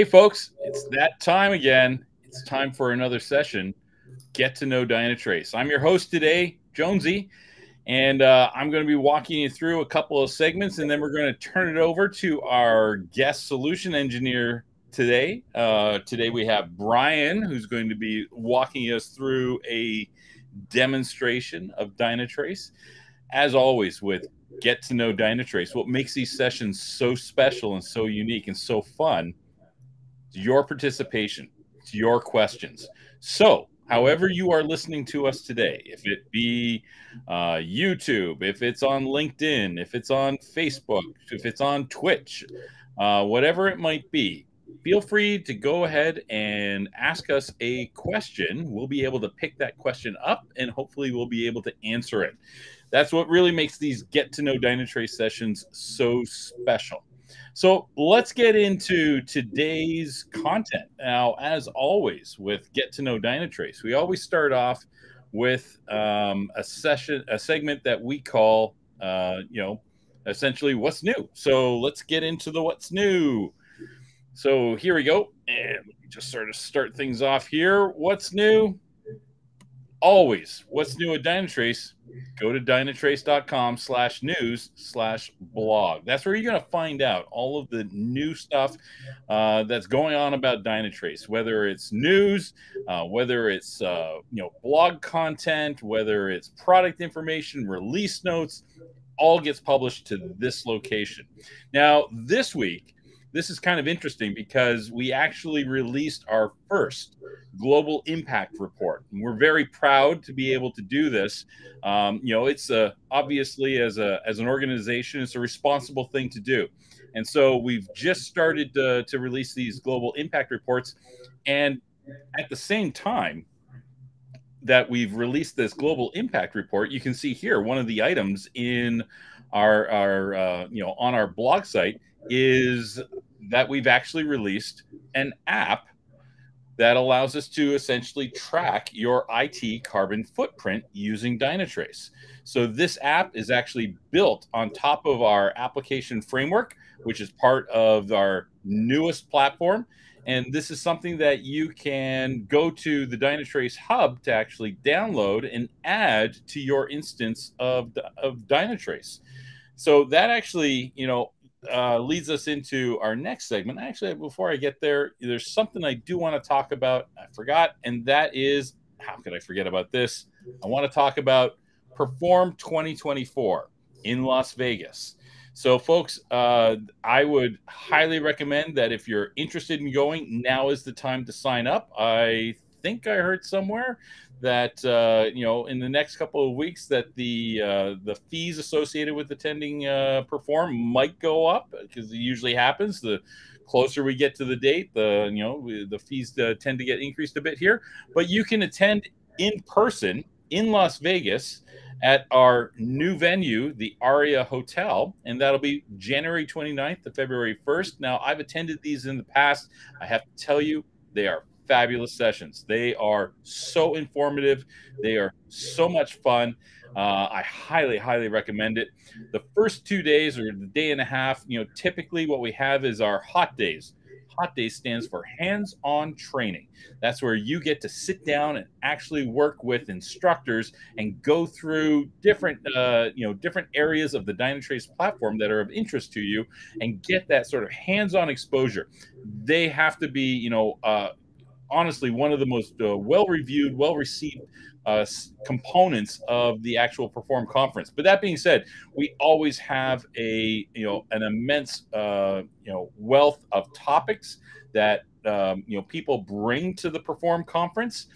Hey, folks, it's that time again. It's time for another session. Get to know Dynatrace. I'm your host today, Jonesy, and uh, I'm going to be walking you through a couple of segments, and then we're going to turn it over to our guest solution engineer today. Uh, today we have Brian, who's going to be walking us through a demonstration of Dynatrace. As always, with Get to Know Dynatrace, what makes these sessions so special and so unique and so fun your participation, it's your questions. So, however you are listening to us today, if it be uh, YouTube, if it's on LinkedIn, if it's on Facebook, if it's on Twitch, uh, whatever it might be, feel free to go ahead and ask us a question. We'll be able to pick that question up and hopefully we'll be able to answer it. That's what really makes these get to know Dynatrace sessions so special. So let's get into today's content. Now, as always, with Get to Know Dynatrace, we always start off with um, a session, a segment that we call, uh, you know, essentially what's new. So let's get into the what's new. So here we go. And just sort of start things off here. What's new? Always what's new at dynatrace? Go to dynatrace.com slash news slash blog. That's where you're going to find out all of the new stuff uh, that's going on about dynatrace whether it's news uh, whether it's uh, you know blog content whether it's product information release notes all gets published to this location. Now this week this is kind of interesting because we actually released our first global impact report. And we're very proud to be able to do this. Um, you know, it's a, obviously as a as an organization, it's a responsible thing to do. And so we've just started to, to release these global impact reports, and at the same time that we've released this global impact report, you can see here one of the items in our our uh, you know on our blog site is that we've actually released an app that allows us to essentially track your IT carbon footprint using Dynatrace. So this app is actually built on top of our application framework, which is part of our newest platform. And this is something that you can go to the Dynatrace hub to actually download and add to your instance of, of Dynatrace. So that actually, you know, uh, leads us into our next segment. Actually, before I get there, there's something I do want to talk about. I forgot, and that is how could I forget about this? I want to talk about Perform 2024 in Las Vegas. So, folks, uh, I would highly recommend that if you're interested in going, now is the time to sign up. I think I heard somewhere that uh, you know in the next couple of weeks that the uh, the fees associated with attending uh, perform might go up because it usually happens the closer we get to the date the you know the fees uh, tend to get increased a bit here but you can attend in person in Las Vegas at our new venue, the Aria Hotel, and that'll be January 29th to February 1st. Now, I've attended these in the past. I have to tell you, they are fabulous sessions. They are so informative. They are so much fun. Uh, I highly, highly recommend it. The first two days or the day and a half, you know, typically what we have is our hot days. Hot days stands for hands on training. That's where you get to sit down and actually work with instructors and go through different, uh, you know, different areas of the Dynatrace platform that are of interest to you and get that sort of hands on exposure. They have to be, you know, uh, honestly one of the most uh, well reviewed, well received uh, components of the actual Perform conference. But that being said, we always have a you know an immense uh, you know wealth of topics that um, you know people bring to the Perform conference.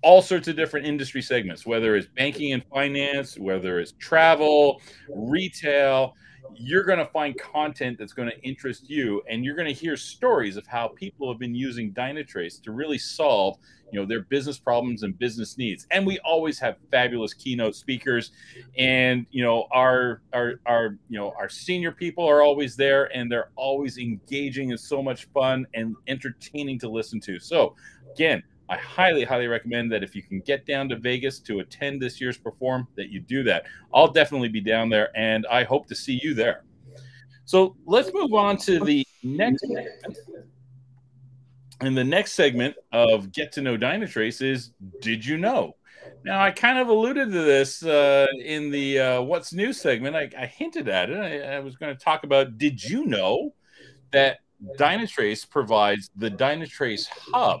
All sorts of different industry segments, whether it's banking and finance, whether it's travel, retail you're going to find content that's going to interest you and you're going to hear stories of how people have been using dynatrace to really solve you know their business problems and business needs. And we always have fabulous keynote speakers and you know our our our you know our senior people are always there and they're always engaging and so much fun and entertaining to listen to. So again I highly, highly recommend that if you can get down to Vegas to attend this year's Perform, that you do that. I'll definitely be down there, and I hope to see you there. So let's move on to the next And the next segment of Get to Know Dynatrace is Did You Know? Now, I kind of alluded to this uh, in the uh, What's New segment. I, I hinted at it. I, I was going to talk about Did you know that Dynatrace provides the Dynatrace Hub?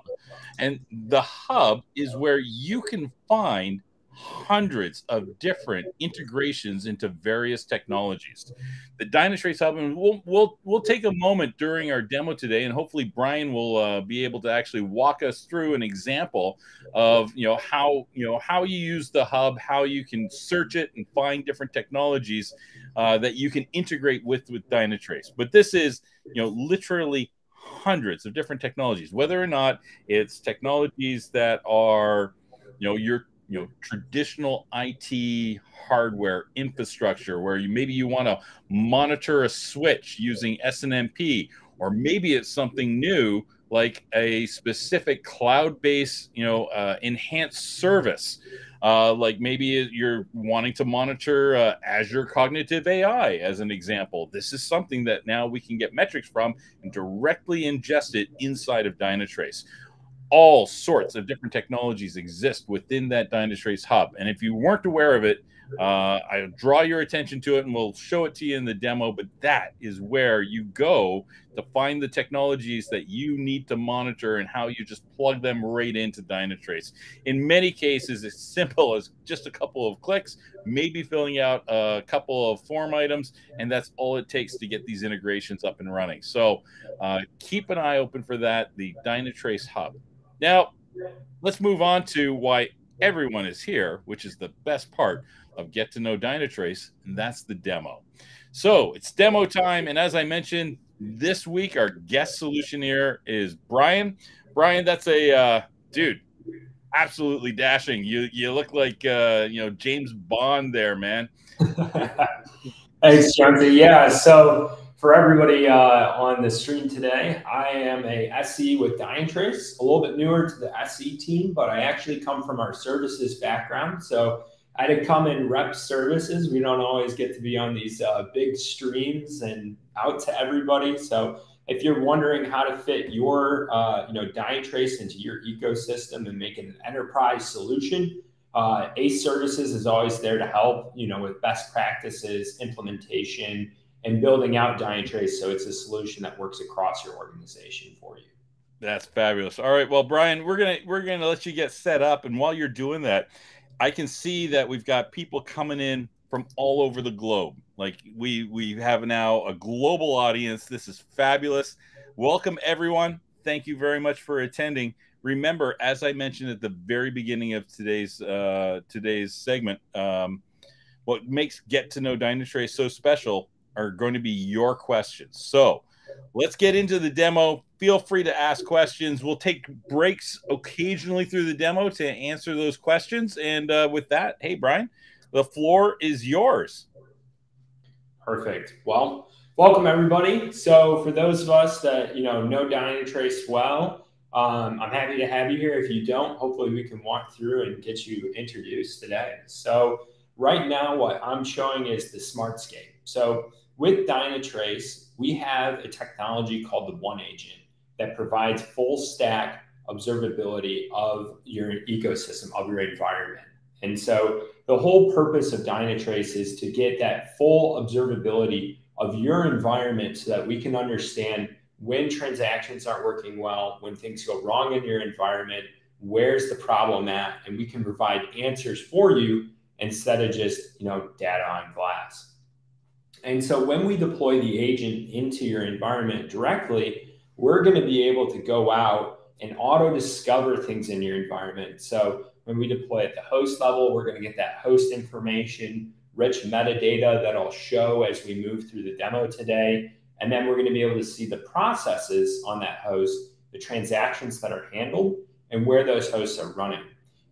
And the Hub is where you can find hundreds of different integrations into various technologies. The Dynatrace Hub, and we'll, we'll, we'll take a moment during our demo today, and hopefully Brian will uh, be able to actually walk us through an example of you know how you know how you use the hub, how you can search it and find different technologies uh, that you can integrate with with Dynatrace. But this is you know literally hundreds of different technologies, whether or not it's technologies that are you know your you know traditional IT hardware infrastructure where you maybe you want to monitor a switch using SNMP or maybe it's something new like a specific cloud-based you know uh, enhanced service uh, like maybe you're wanting to monitor uh, Azure Cognitive AI as an example. This is something that now we can get metrics from and directly ingest it inside of Dynatrace all sorts of different technologies exist within that Dynatrace hub. And if you weren't aware of it, uh, I draw your attention to it and we'll show it to you in the demo. But that is where you go to find the technologies that you need to monitor and how you just plug them right into Dynatrace. In many cases, it's simple as just a couple of clicks, maybe filling out a couple of form items, and that's all it takes to get these integrations up and running. So uh, keep an eye open for that, the Dynatrace Hub. Now, let's move on to why everyone is here, which is the best part of Get to Know Dynatrace, and that's the demo. So it's demo time. And as I mentioned, this week our guest solutioneer is Brian. Brian, that's a uh, dude, absolutely dashing. You you look like uh, you know James Bond there, man. Thanks, Jonesy. Yeah, so for everybody uh, on the stream today, I am a SE with Dynatrace, a little bit newer to the SE team, but I actually come from our services background. So I had to come in rep services. We don't always get to be on these uh, big streams and out to everybody. So if you're wondering how to fit your, uh, you know, Dynatrace into your ecosystem and make an enterprise solution, uh, ACE Services is always there to help, you know, with best practices, implementation, and building out Dynatrace so it's a solution that works across your organization for you. That's fabulous. All right, well, Brian, we're gonna we're gonna let you get set up, and while you're doing that, I can see that we've got people coming in from all over the globe. Like we we have now a global audience. This is fabulous. Welcome everyone. Thank you very much for attending. Remember, as I mentioned at the very beginning of today's uh, today's segment, um, what makes Get to Know Dynatrace so special are going to be your questions. So let's get into the demo. Feel free to ask questions. We'll take breaks occasionally through the demo to answer those questions. And uh, with that, hey, Brian, the floor is yours. Perfect. Well, welcome everybody. So for those of us that you know know Dynatrace well, um, I'm happy to have you here. If you don't, hopefully we can walk through and get you introduced today. So right now, what I'm showing is the Smartscape. So with Dynatrace, we have a technology called the One Agent that provides full stack observability of your ecosystem, of your environment. And so the whole purpose of Dynatrace is to get that full observability of your environment so that we can understand when transactions aren't working well, when things go wrong in your environment, where's the problem at, and we can provide answers for you instead of just, you know, data on glass. And so when we deploy the agent into your environment directly, we're going to be able to go out and auto discover things in your environment. So when we deploy at the host level, we're going to get that host information, rich metadata that I'll show as we move through the demo today. And then we're going to be able to see the processes on that host, the transactions that are handled, and where those hosts are running.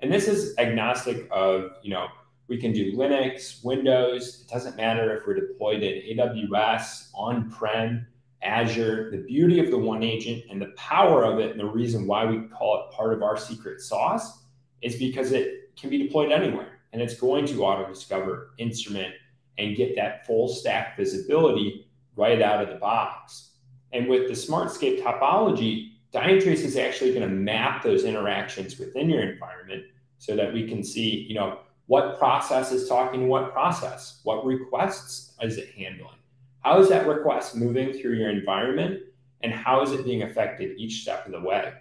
And this is agnostic of, you know, we can do Linux, Windows. It doesn't matter if we're deployed in AWS, on prem, Azure. The beauty of the One Agent and the power of it, and the reason why we call it part of our secret sauce, is because it can be deployed anywhere and it's going to auto discover, instrument, and get that full stack visibility right out of the box. And with the Smartscape topology, Dynatrace is actually going to map those interactions within your environment so that we can see, you know, what process is talking to what process, what requests is it handling, how is that request moving through your environment, and how is it being affected each step of the way,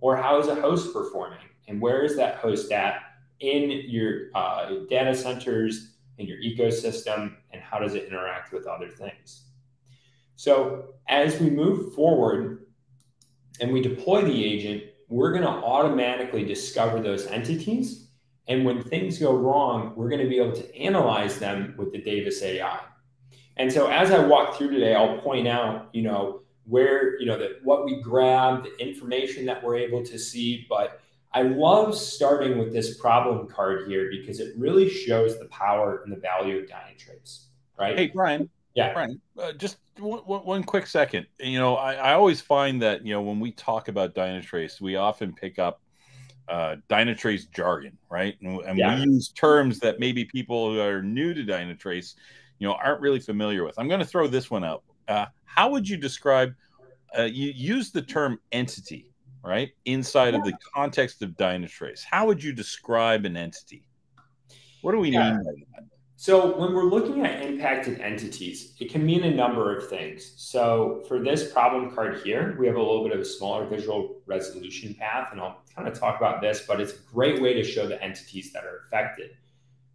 or how is a host performing, and where is that host at in your uh, data centers, in your ecosystem, and how does it interact with other things. So as we move forward and we deploy the agent, we're going to automatically discover those entities. And when things go wrong, we're going to be able to analyze them with the Davis AI. And so as I walk through today, I'll point out, you know, where, you know, that what we grab, the information that we're able to see, but I love starting with this problem card here because it really shows the power and the value of Dynatrace, right? Hey, Brian. Yeah. Brian, uh, just one, one, quick second. You know, I, I, always find that, you know, when we talk about Dynatrace, we often pick up uh, Dynatrace jargon, right? And, and yeah. we use terms that maybe people who are new to Dynatrace, you know, aren't really familiar with. I'm going to throw this one out. Uh, how would you describe, uh, you use the term entity right? Inside yeah. of the context of Dynatrace. How would you describe an entity? What do we yeah. mean by that? So when we're looking at impacted entities, it can mean a number of things. So for this problem card here, we have a little bit of a smaller visual resolution path, and I'll kind of talk about this, but it's a great way to show the entities that are affected,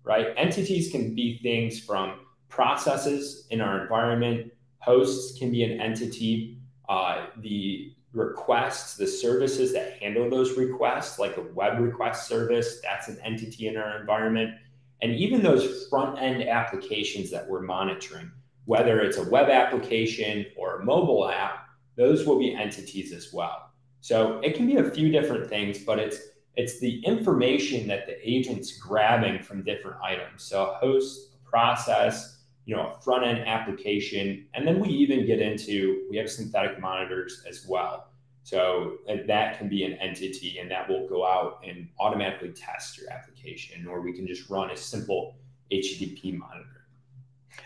right? Entities can be things from processes in our environment, hosts can be an entity, uh, the requests, the services that handle those requests, like a web request service, that's an entity in our environment. And even those front end applications that we're monitoring, whether it's a web application or a mobile app, those will be entities as well. So it can be a few different things, but it's it's the information that the agent's grabbing from different items. So a host, a process, you know, a front end application. And then we even get into, we have synthetic monitors as well. So that can be an entity and that will go out and automatically test your application, or we can just run a simple HTTP monitor.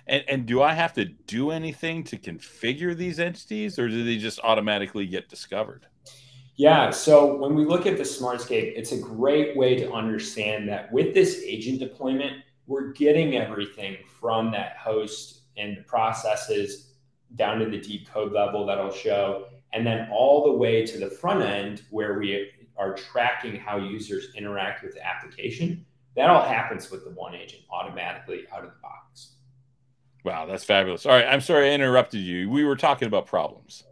And, and do I have to do anything to configure these entities or do they just automatically get discovered? Yeah, so when we look at the Smartscape, it's a great way to understand that with this agent deployment, we're getting everything from that host and the processes down to the deep code level that I'll show, and then all the way to the front end where we are tracking how users interact with the application. That all happens with the one agent automatically out of the box. Wow, that's fabulous. All right, I'm sorry I interrupted you. We were talking about problems.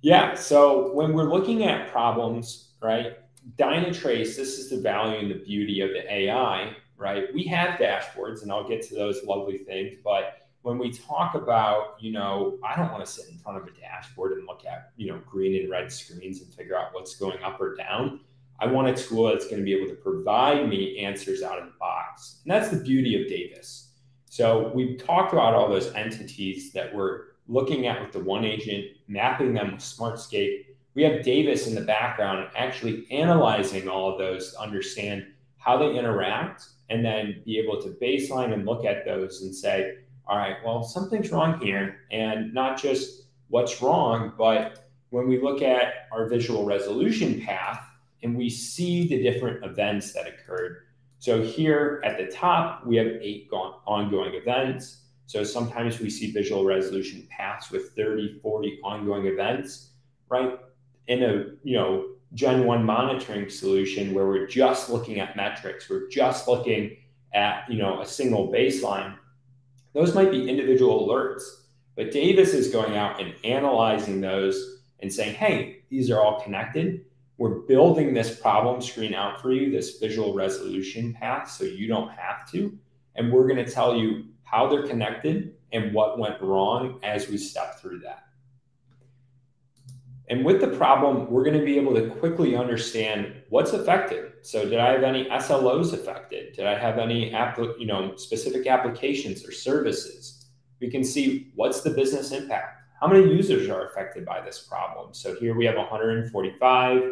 Yeah, so when we're looking at problems, right? Dynatrace, this is the value and the beauty of the AI right? We have dashboards, and I'll get to those lovely things. But when we talk about, you know, I don't want to sit in front of a dashboard and look at, you know, green and red screens and figure out what's going up or down. I want a tool that's going to be able to provide me answers out of the box. And that's the beauty of Davis. So we've talked about all those entities that we're looking at with the one agent, mapping them with Smartscape. We have Davis in the background actually analyzing all of those to understand how they interact and then be able to baseline and look at those and say, all right, well, something's wrong here. And not just what's wrong, but when we look at our visual resolution path and we see the different events that occurred. So here at the top, we have eight ongoing events. So sometimes we see visual resolution paths with 30, 40 ongoing events, right? In a, you know, Gen 1 monitoring solution where we're just looking at metrics, we're just looking at you know a single baseline, those might be individual alerts. But Davis is going out and analyzing those and saying, hey, these are all connected. We're building this problem screen out for you, this visual resolution path, so you don't have to. And we're going to tell you how they're connected and what went wrong as we step through that. And with the problem, we're going to be able to quickly understand what's affected. So, did I have any SLOs affected? Did I have any you know specific applications or services? We can see what's the business impact. How many users are affected by this problem? So here we have 145,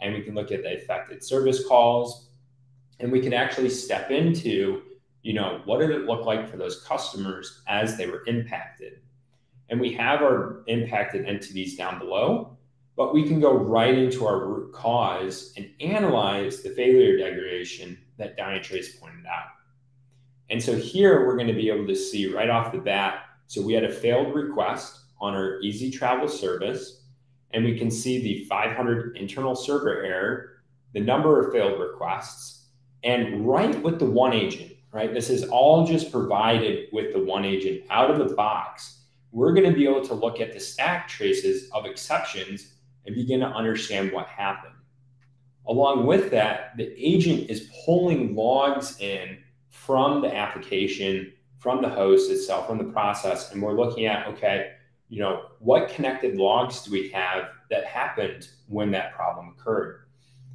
and we can look at the affected service calls, and we can actually step into you know what did it look like for those customers as they were impacted. And we have our impacted entities down below but we can go right into our root cause and analyze the failure degradation that Dynatrace pointed out. And so here we're going to be able to see right off the bat. So we had a failed request on our easyTravel service, and we can see the 500 internal server error, the number of failed requests, and right with the one agent, right? This is all just provided with the one agent out of the box. We're going to be able to look at the stack traces of exceptions and begin to understand what happened. Along with that, the agent is pulling logs in from the application, from the host itself, from the process, and we're looking at okay, you know, what connected logs do we have that happened when that problem occurred?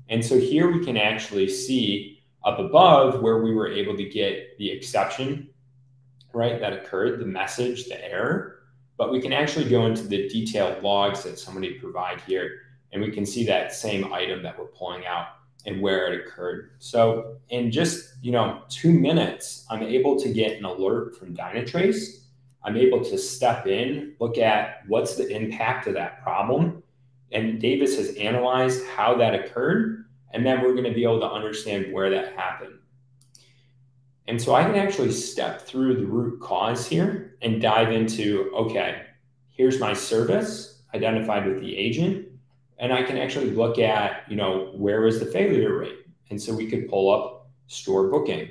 And so here we can actually see up above where we were able to get the exception, right, that occurred, the message, the error, but we can actually go into the detailed logs that somebody provide here, and we can see that same item that we're pulling out and where it occurred. So in just you know two minutes, I'm able to get an alert from Dynatrace. I'm able to step in, look at what's the impact of that problem, and Davis has analyzed how that occurred, and then we're going to be able to understand where that happened. And so I can actually step through the root cause here and dive into okay, here's my service identified with the agent and I can actually look at, you know, where was the failure rate? And so we could pull up store booking.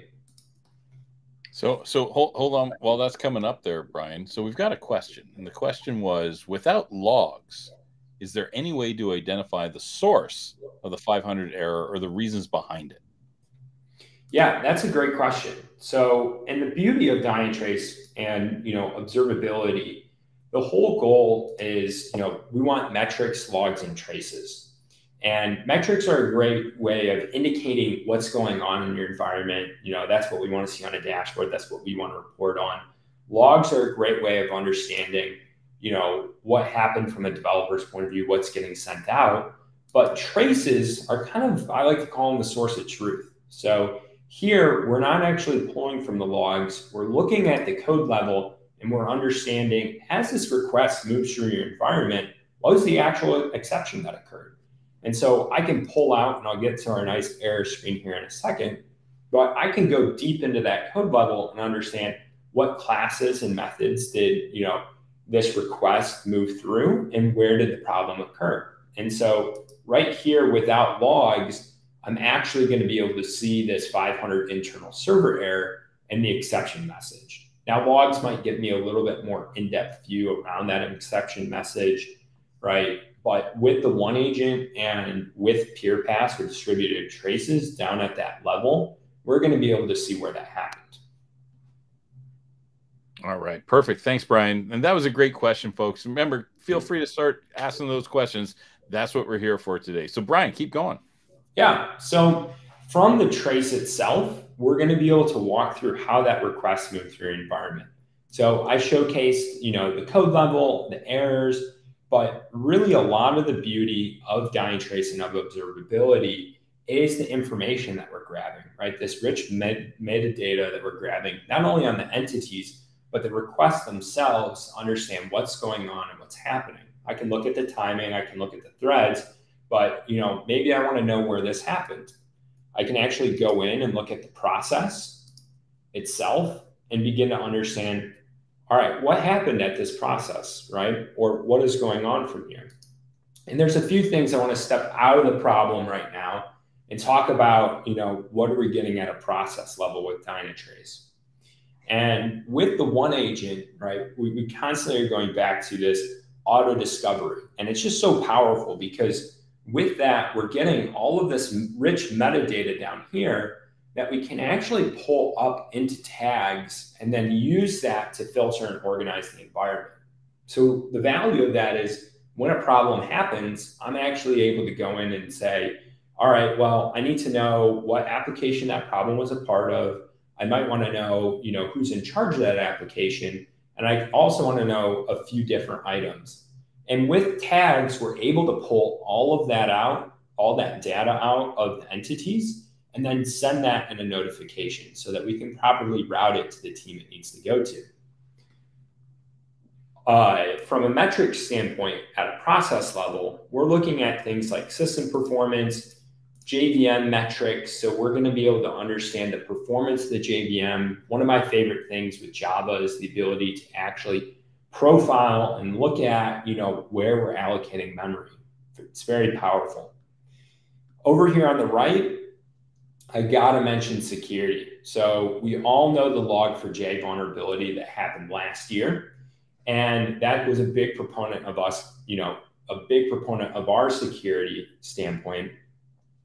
So, so hold, hold on while that's coming up there, Brian. So we've got a question. And the question was without logs, is there any way to identify the source of the 500 error or the reasons behind it? Yeah, that's a great question. So, and the beauty of Dynatrace and, you know, observability the whole goal is, you know, we want metrics, logs, and traces. And metrics are a great way of indicating what's going on in your environment. You know, that's what we want to see on a dashboard. That's what we want to report on. Logs are a great way of understanding, you know, what happened from a developer's point of view, what's getting sent out. But traces are kind of, I like to call them the source of truth. So here, we're not actually pulling from the logs. We're looking at the code level and we're understanding as this request moves through your environment, what was the actual exception that occurred? And so I can pull out, and I'll get to our nice error screen here in a second, but I can go deep into that code level and understand what classes and methods did, you know, this request move through and where did the problem occur? And so right here without logs, I'm actually going to be able to see this 500 internal server error and the exception message. Now, logs might give me a little bit more in-depth view around that exception message, right? But with the one agent and with PurePath or distributed traces down at that level, we're going to be able to see where that happened. All right, perfect. Thanks, Brian. And that was a great question, folks. Remember, feel free to start asking those questions. That's what we're here for today. So, Brian, keep going. Yeah. So, from the trace itself, we're going to be able to walk through how that request moved through environment. So I showcased, you know, the code level, the errors, but really a lot of the beauty of Dynatrace and of observability is the information that we're grabbing, right? This rich metadata that we're grabbing, not only on the entities, but the requests themselves understand what's going on and what's happening. I can look at the timing, I can look at the threads, but you know, maybe I want to know where this happened. I can actually go in and look at the process itself and begin to understand all right, what happened at this process, right? Or what is going on from here? And there's a few things I want to step out of the problem right now and talk about, you know, what are we getting at a process level with Dynatrace? And with the one agent, right, we, we constantly are going back to this auto discovery. And it's just so powerful because with that, we're getting all of this rich metadata down here that we can actually pull up into tags and then use that to filter and organize the environment. So the value of that is when a problem happens, I'm actually able to go in and say, all right, well, I need to know what application that problem was a part of. I might want to know, you know, who's in charge of that application. And I also want to know a few different items. And with tags, we're able to pull all of that out, all that data out of the entities, and then send that in a notification so that we can properly route it to the team it needs to go to. Uh, from a metric standpoint, at a process level, we're looking at things like system performance, JVM metrics. So we're going to be able to understand the performance of the JVM. One of my favorite things with Java is the ability to actually profile and look at, you know, where we're allocating memory. It's very powerful. Over here on the right, I gotta mention security. So we all know the log4j vulnerability that happened last year. And that was a big proponent of us, you know, a big proponent of our security standpoint.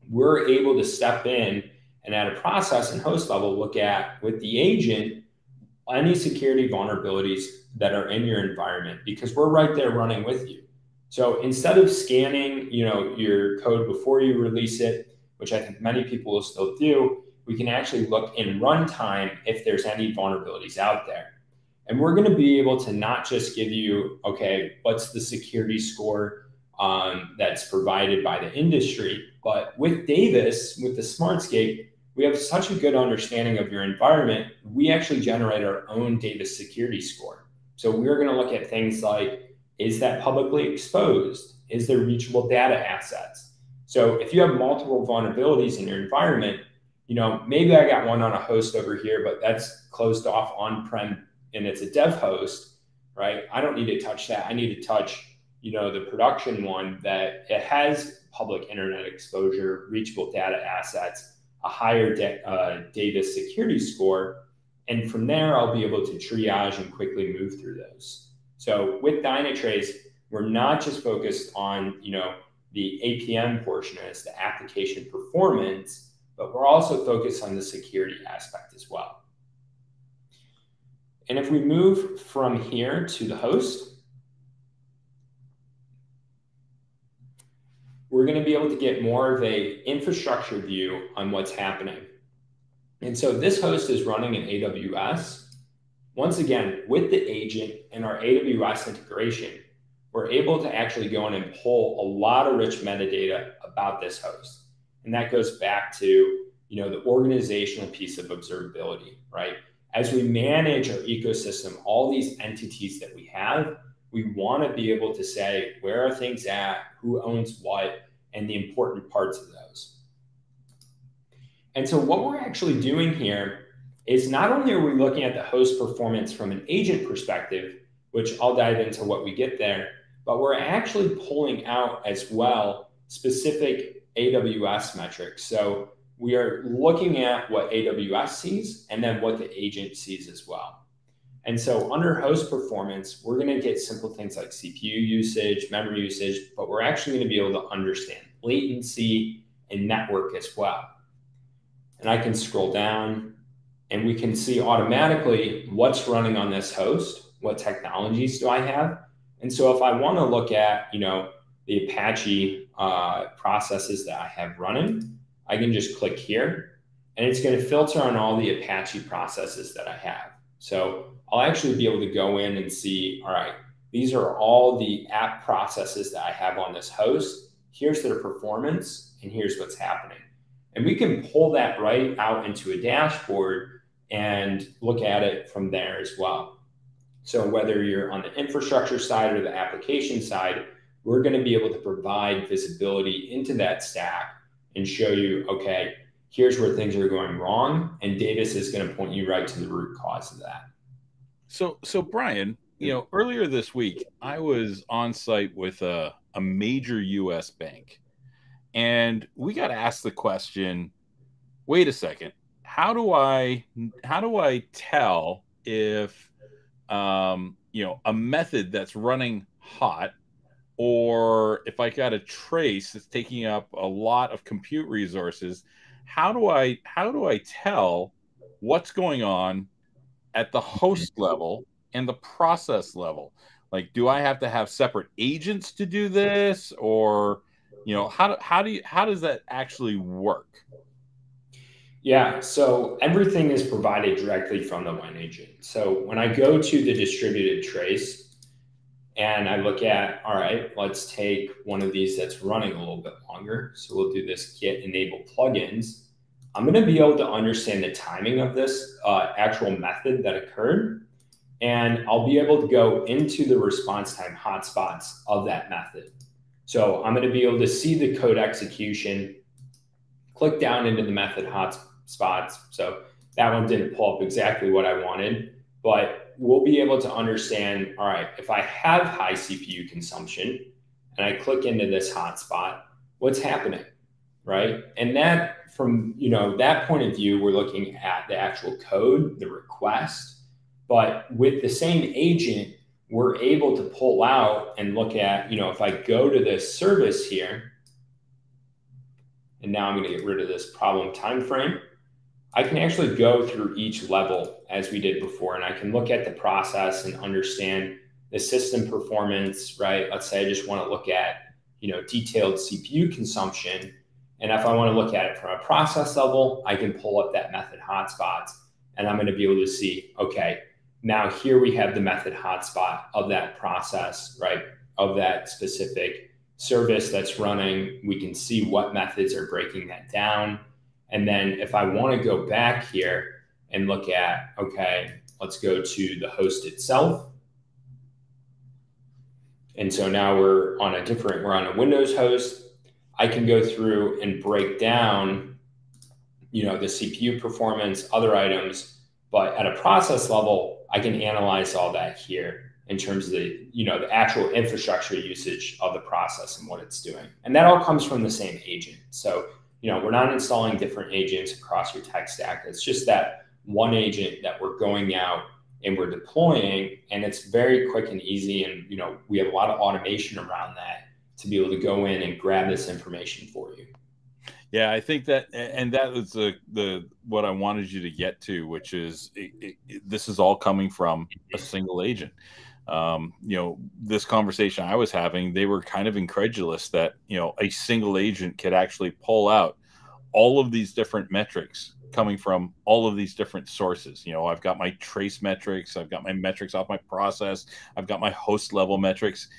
We're able to step in and at a process and host level look at with the agent any security vulnerabilities that are in your environment because we're right there running with you. So instead of scanning, you know, your code before you release it, which I think many people will still do, we can actually look in runtime if there's any vulnerabilities out there. And we're going to be able to not just give you, okay, what's the security score um, that's provided by the industry, but with Davis, with the Smartscape, we have such a good understanding of your environment. We actually generate our own Davis security score. So we're going to look at things like, is that publicly exposed? Is there reachable data assets? So if you have multiple vulnerabilities in your environment, you know, maybe I got one on a host over here, but that's closed off on-prem and it's a dev host, right? I don't need to touch that. I need to touch, you know, the production one that it has public internet exposure, reachable data assets, a higher de- uh, data security score. And from there, I'll be able to triage and quickly move through those. So with Dynatrace, we're not just focused on, you know, the APM portion as the application performance, but we're also focused on the security aspect as well. And if we move from here to the host, we're going to be able to get more of a infrastructure view on what's happening. And so this host is running in AWS. Once again, with the agent and our AWS integration, we're able to actually go in and pull a lot of rich metadata about this host. And that goes back to, you know, the organizational piece of observability, right? as we manage our ecosystem, all these entities that we have, we want to be able to say where are things at, who owns what, and the important parts of those. And so, what we're actually doing here is not only are we looking at the host performance from an agent perspective, which I'll dive into what we get there, but we're actually pulling out as well specific AWS metrics. So, we are looking at what AWS sees and then what the agent sees as well. And so under host performance, we're going to get simple things like CPU usage, memory usage, but we're actually going to be able to understand latency and network as well. And I can scroll down and we can see automatically what's running on this host, what technologies do I have. And so if I want to look at, you know, the Apache uh, processes that I have running, I can just click here and it's going to filter on all the Apache processes that I have. So I'll actually be able to go in and see, all right, these are all the app processes that I have on this host. Here's their performance and here's what's happening. And we can pull that right out into a dashboard and look at it from there as well. So whether you're on the infrastructure side or the application side, we're going to be able to provide visibility into that stack and show you, okay, here's where things are going wrong. And Davis is going to point you right to the root cause of that. So, so Brian, you know, earlier this week, I was on site with a, a major US bank, and we got to ask the question wait a second, how do I, how do I tell if, um, you know, a method that's running hot or if I got a trace that's taking up a lot of compute resources, how do I how do I tell what's going on at the host level and the process level? Like, do I have to have separate agents to do this, or you know, how do, how do you how does that actually work? Yeah, so everything is provided directly from the one agent. So when I go to the distributed trace, and I look at, all right, let's take one of these that's running a little bit longer. So we'll do this git enable plugins. I'm going to be able to understand the timing of this uh, actual method that occurred. and I'll be able to go into the response time hotspots of that method. So I'm going to be able to see the code execution, click down into the method hotspots. So that one didn't pull up exactly what I wanted, but we'll be able to understand, all right, if I have high CPU consumption and I click into this hotspot, what's happening, right? And that from, you know, that point of view, we're looking at the actual code, the request, but with the same agent, we're able to pull out and look at, you know, if I go to this service here, and now I'm going to get rid of this problem time frame, I can actually go through each level as we did before, and I can look at the process and understand the system performance, right? Let's say I just want to look at, you know, detailed CPU consumption. And if I want to look at it from a process level, I can pull up that method hotspots and I'm going to be able to see, okay, now here we have the method hotspot of that process, right? Of that specific service that's running. We can see what methods are breaking that down. And then if I want to go back here and look at, okay, let's go to the host itself. And so now we're on a different, we're on a Windows host. I can go through and break down, you know, the CPU performance, other items, but at a process level, I can analyze all that here in terms of the, you know, the actual infrastructure usage of the process and what it's doing. And that all comes from the same agent. So, you know, we're not installing different agents across your tech stack. It's just that one agent that we're going out and we're deploying and it's very quick and easy and you know we have a lot of automation around that to be able to go in and grab this information for you yeah, I think that, and that was the the what I wanted you to get to, which is it, it, this is all coming from a single agent. Um, you know, this conversation I was having, they were kind of incredulous that you know a single agent could actually pull out all of these different metrics coming from all of these different sources. You know, I've got my trace metrics, I've got my metrics off my process, I've got my host level metrics,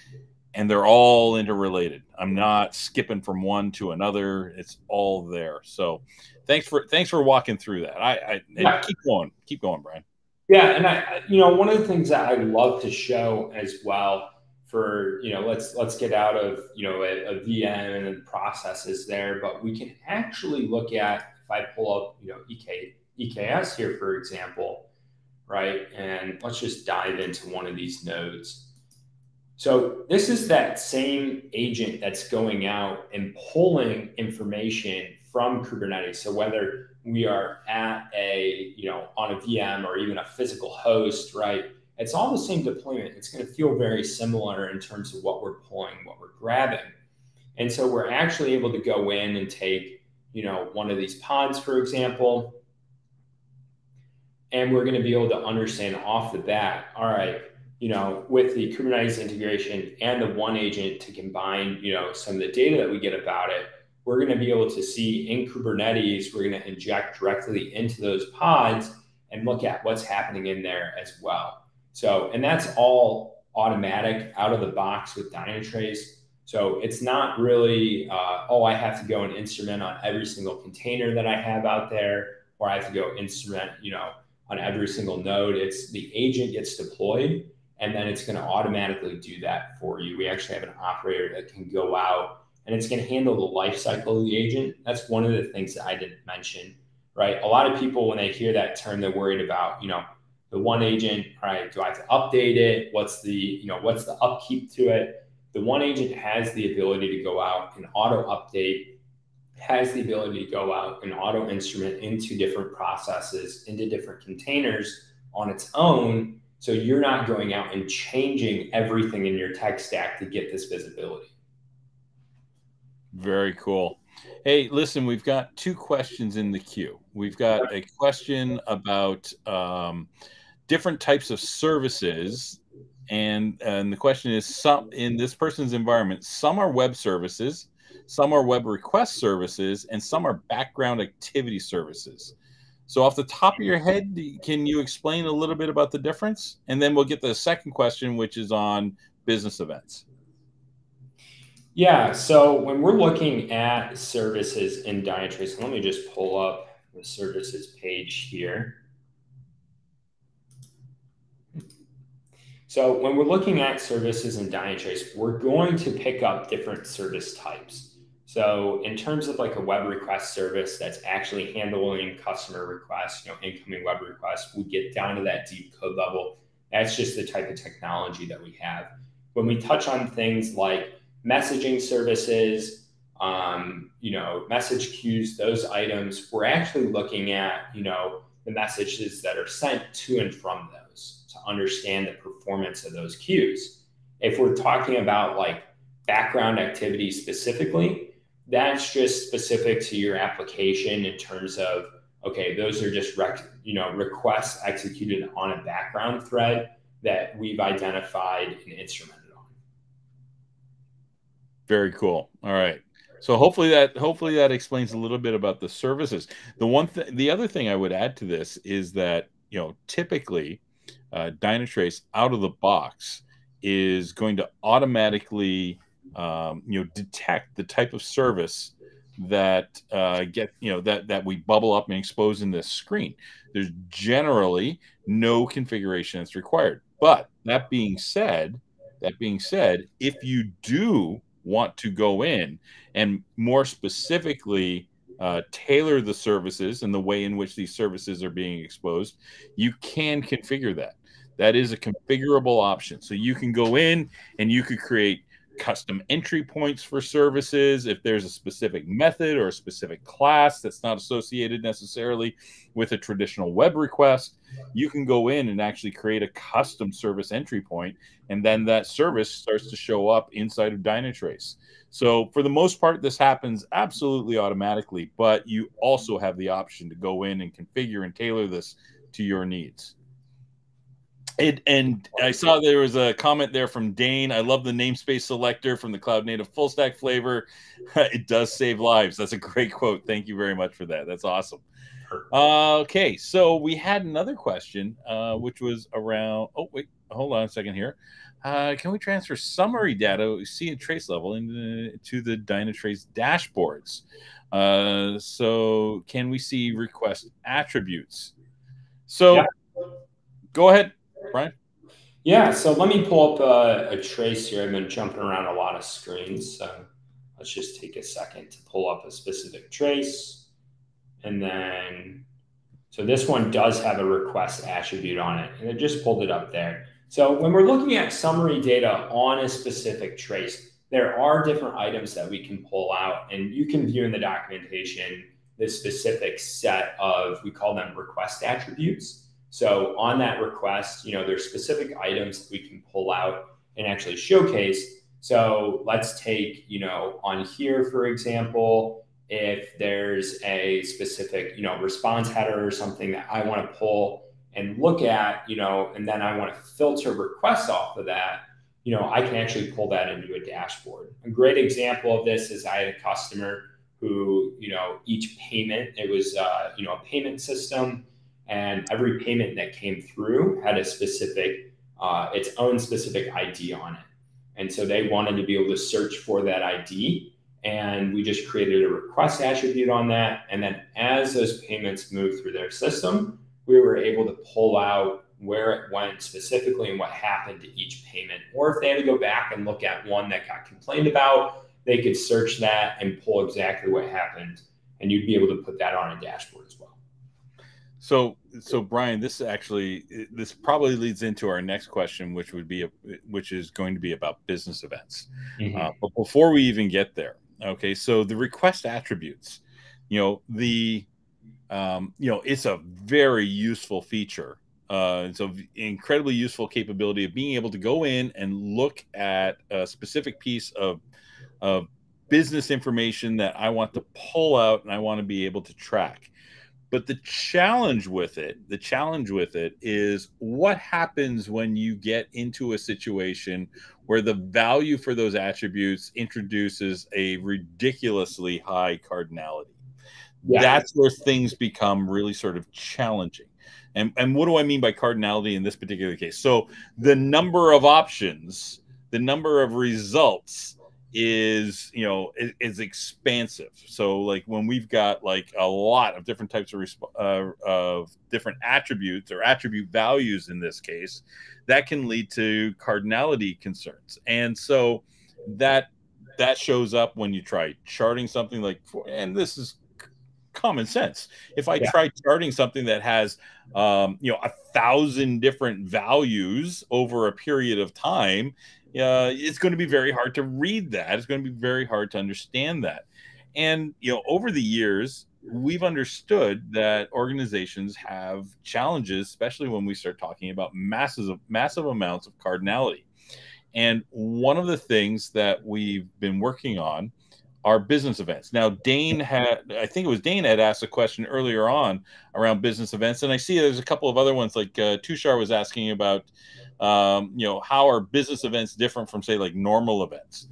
and they're all interrelated. I'm not skipping from one to another. It's all there. So thanks for thanks for walking through that. I, I yeah. keep going, keep going, Brian. Yeah, and I you know one of the things that I love to show as well for you know let's let's get out of you know a, a VM and the processes there, but we can actually look at if I pull up you know EK EKS here for example, right? And let's just dive into one of these nodes so this is that same agent that's going out and pulling information from Kubernetes. So whether we are at a, you know, on a VM or even a physical host, right? It's all the same deployment. It's going to feel very similar in terms of what we're pulling, what we're grabbing. And so we're actually able to go in and take, you know, one of these pods, for example, and we're going to be able to understand off the bat, all right, you know, with the Kubernetes integration and the one agent to combine, you know, some of the data that we get about it, we're going to be able to see in Kubernetes, we're going to inject directly into those pods and look at what's happening in there as well. So, and that's all automatic out of the box with Dynatrace. So it's not really, uh, oh, I have to go and instrument on every single container that I have out there, or I have to go instrument, you know, on every single node. It's the agent gets deployed and then it's going to automatically do that for you. We actually have an operator that can go out and it's going to handle the life cycle of the agent. That's one of the things that I didn't mention, right? A lot of people, when they hear that term, they're worried about, you know, the one agent, right? Do I have to update it? What's the, you know, what's the upkeep to it? The one agent has the ability to go out and auto update, has the ability to go out and auto instrument into different processes, into different containers on its own so you're not going out and changing everything in your tech stack to get this visibility. Very cool. Hey, listen, we've got two questions in the queue. We've got a question about um, different types of services. And, and the question is some in this person's environment, some are web services, some are web request services, and some are background activity services. So, off the top of your head, can you explain a little bit about the difference? And then we'll get the second question, which is on business events. Yeah. So, when we're looking at services in Dynatrace, let me just pull up the services page here. So when we're looking at services in Dynatrace, we're going to pick up different service types. So in terms of like a web request service that's actually handling customer requests, you know, incoming web requests, we get down to that deep code level. That's just the type of technology that we have. When we touch on things like messaging services, um, you know, message queues, those items, we're actually looking at, you know, the messages that are sent to and from those to understand the performance of those queues. If we're talking about like background activity specifically, that's just specific to your application in terms of okay, those are just rec- you know requests executed on a background thread that we've identified and instrumented on. Very cool. All right. So hopefully that hopefully that explains a little bit about the services. The one th- the other thing I would add to this is that you know typically uh, Dynatrace out of the box is going to automatically um, you know detect the type of service that uh, get you know that that we bubble up and expose in this screen. There's generally no configuration that's required. But that being said, that being said, if you do want to go in and more specifically uh, tailor the services and the way in which these services are being exposed, you can configure that. That is a configurable option. So you can go in and you could create custom entry points for services if there's a specific method or a specific class that's not associated necessarily with a traditional web request you can go in and actually create a custom service entry point and then that service starts to show up inside of dynatrace. So for the most part this happens absolutely automatically but you also have the option to go in and configure and tailor this to your needs it, and I saw there was a comment there from Dane. I love the namespace selector from the Cloud Native Full Stack flavor. it does save lives. That's a great quote. Thank you very much for that. That's awesome. Uh, okay, so we had another question, uh, which was around. Oh wait, hold on a second here. Uh, can we transfer summary data we see at trace level into the Dynatrace dashboards? Uh, so can we see request attributes? So yeah. go ahead. Brian? Yeah, so let me pull up a, a, trace here. I've been jumping around a lot of screens. So let's just take a second to pull up a specific trace. And then, so this one does have a request attribute on it, and it just pulled it up there. So when we're looking at summary data on a specific trace, there are different items that we can pull out, and you can view in the documentation the specific set of, we call them request attributes. So on that request, you know, there's specific items that we can pull out and actually showcase. So let's take, you know, on here, for example, if there's a specific, you know, response header or something that I want to pull and look at, you know, and then I want to filter requests off of that, you know, I can actually pull that into a dashboard. A great example of this is I had a customer who, you know, each payment, it was, uh, you know, a payment system and every payment that came through had a specific, uh, its own specific ID on it. And so they wanted to be able to search for that ID. And we just created a request attribute on that. And then as those payments moved through their system, we were able to pull out where it went specifically and what happened to each payment. Or if they had to go back and look at one that got complained about, they could search that and pull exactly what happened. And you'd be able to put that on a dashboard. So, so Brian, this actually this probably leads into our next question, which would be a, which is going to be about business events. Mm-hmm. Uh, but before we even get there, okay, so the request attributes, you know, the um, you know, it's a very useful feature. Uh, it's an incredibly useful capability of being able to go in and look at a specific piece of of business information that I want to pull out and I want to be able to track. But the challenge with it, the challenge with it is what happens when you get into a situation where the value for those attributes introduces a ridiculously high cardinality. Yeah. That's where things become really sort of challenging. And, and what do I mean by cardinality in this particular case? So the number of options, the number of results is you know is, is, expansive. So like when we've got like a lot of different types of uh, of different attributes or attribute values in this case that can lead to cardinality concerns. And so that that shows up when you try charting something like and this is common sense. If i yeah. try charting something that has um, you know a thousand different values over a period of time uh, it's going to be very hard to read that. It's going to be very hard to understand that. And you know, over the years, we've understood that organizations have challenges, especially when we start talking about masses of massive amounts of cardinality. And one of the things that we've been working on are business events. Now, Dane had, I think it was Dane had asked a question earlier on around business events, and I see there's a couple of other ones. Like uh, Tushar was asking about um, you know, how are business events different from say like normal events?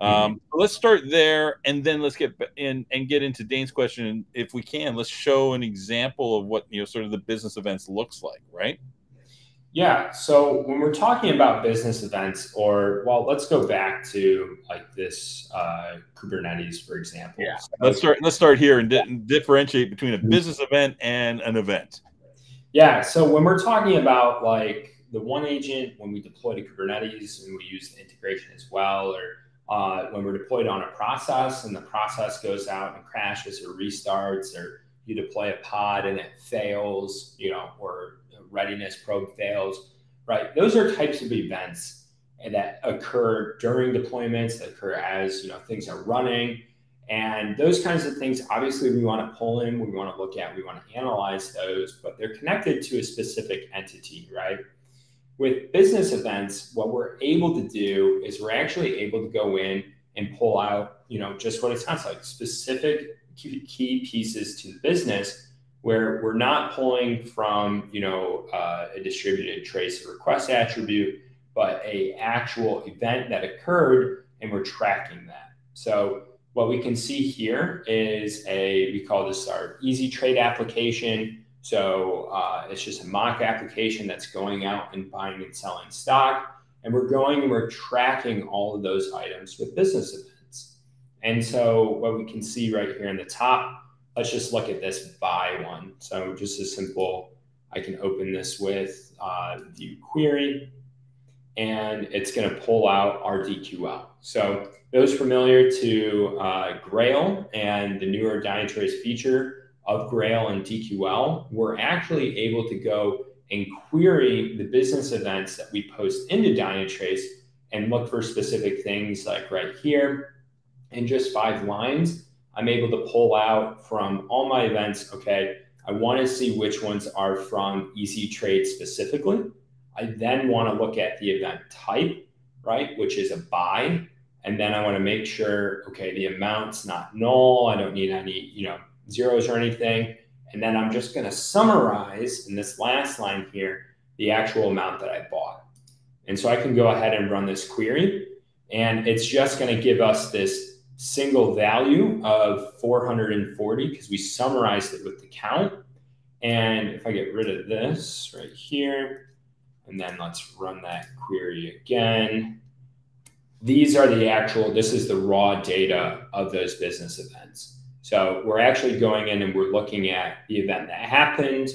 Um, mm-hmm. let's start there, and then let's get in and get into Dane's question. If we can, let's show an example of what you know, sort of the business events looks like, right? Yeah. So when we're talking about business events, or well, let's go back to like this uh, Kubernetes, for example. Yeah. So, let's start. Let's start here and di- differentiate between a mm-hmm. business event and an event. Yeah. So when we're talking about like the one agent when we deploy to Kubernetes and we use the integration as well, or uh, when we're deployed on a process and the process goes out and crashes or restarts, or you deploy a pod and it fails, you know, or readiness probe fails, right? Those are types of events that occur during deployments, that occur as you know things are running. And those kinds of things, obviously, we want to pull in, we want to look at, we want to analyze those, but they're connected to a specific entity, right? With business events, what we're able to do is we're actually able to go in and pull out, you know, just what it sounds like, specific key pieces to the business where we're not pulling from, you know, uh, a distributed trace request attribute, but a actual event that occurred and we're tracking that. So what we can see here is a, we call this our easyTrade application. So uh, it's just a mock application that's going out and buying and selling stock. And we're going and we're tracking all of those items with business events. And so what we can see right here in the top, let's just look at this buy one. So just a simple, I can open this with uh, view query and it's going to pull out our DQL. So those familiar to uh, Grail and the newer Dynatrace feature, of Grail and DQL, we're actually able to go and query the business events that we post into Dynatrace and look for specific things like right here in just five lines. I'm able to pull out from all my events, okay, I want to see which ones are from easyTrade specifically. I then want to look at the event type, right, which is a buy. And then I want to make sure, okay, the amount's not null. I don't need any, you know, zeros or anything. And then I'm just going to summarize in this last line here the actual amount that I bought. And so I can go ahead and run this query, and it's just going to give us this single value of 440 because we summarized it with the count. And if I get rid of this right here, and then let's run that query again. These are the actual, this is the raw data of those business events. So we're actually going in and we're looking at the event that happened.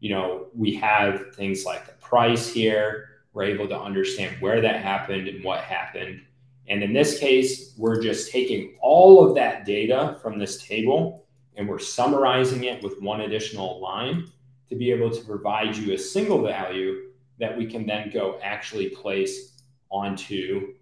You know, we have things like the price here. We're able to understand where that happened and what happened. And in this case, we're just taking all of that data from this table and we're summarizing it with one additional line to be able to provide you a single value that we can then go actually place onto